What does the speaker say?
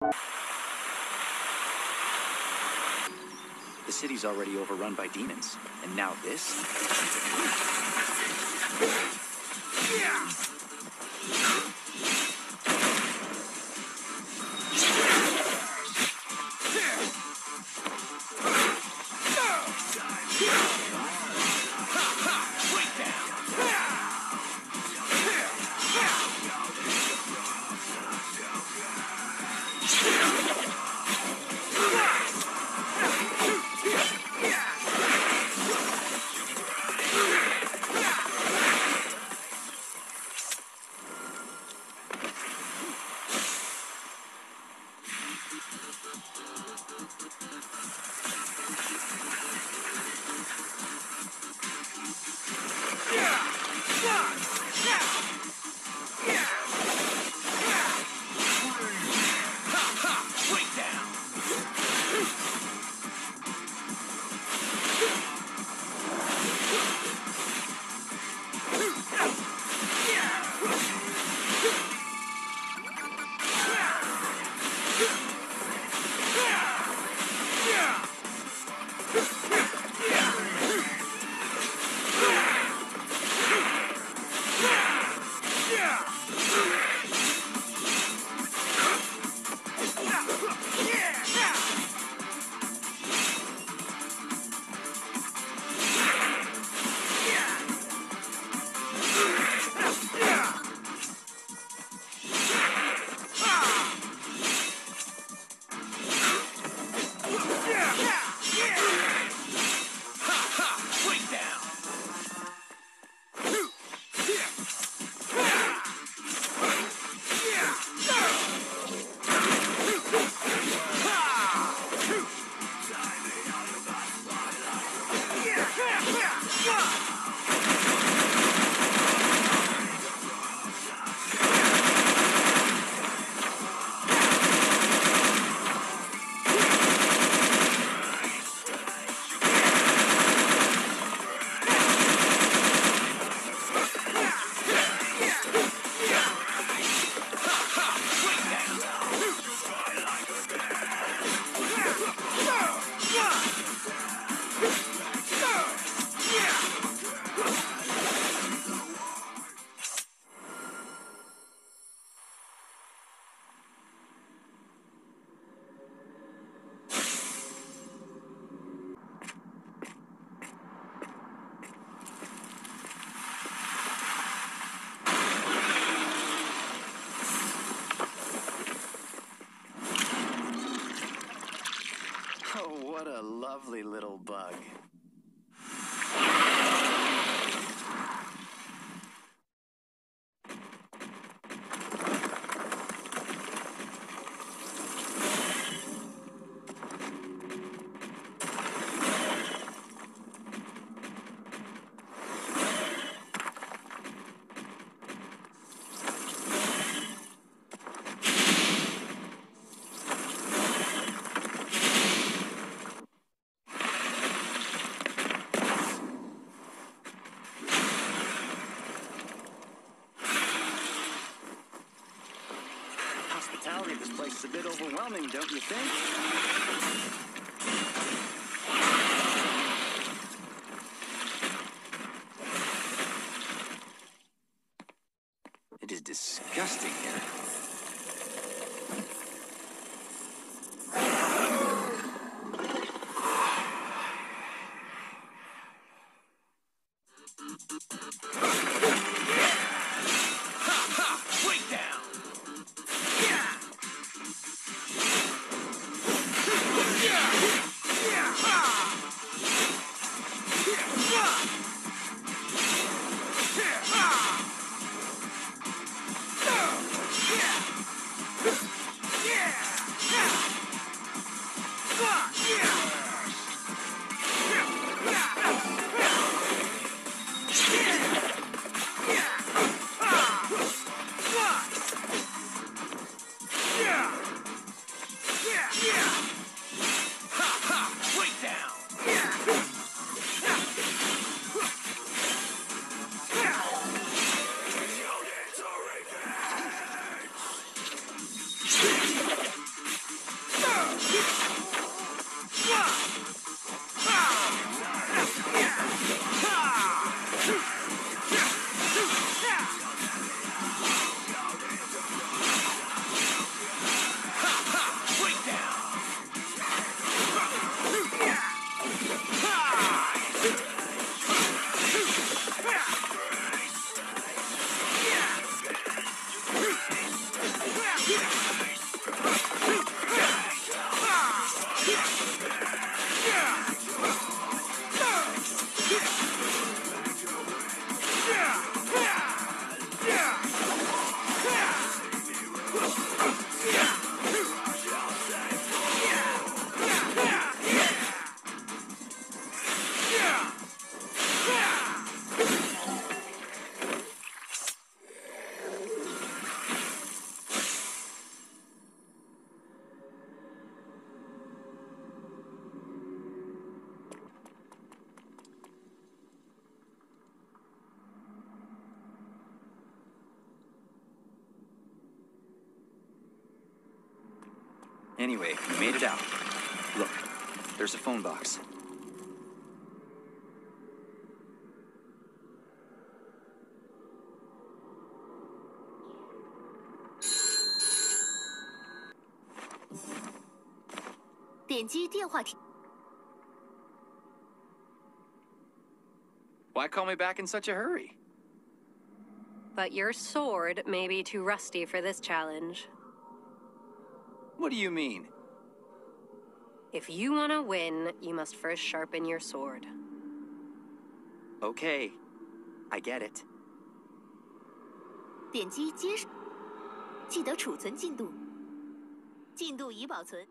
The city's already overrun by demons, and now this? Lovely little bug. Is a bit overwhelming, don't you think? Yeah. Anyway, we made it out. Look, there's a phone box. Why call me back in such a hurry? But your sword may be too rusty for this challenge. What do you mean? If you want to win, you must first sharpen your sword. Okay, I get it. 点击接，记得储存进度，进度已保存。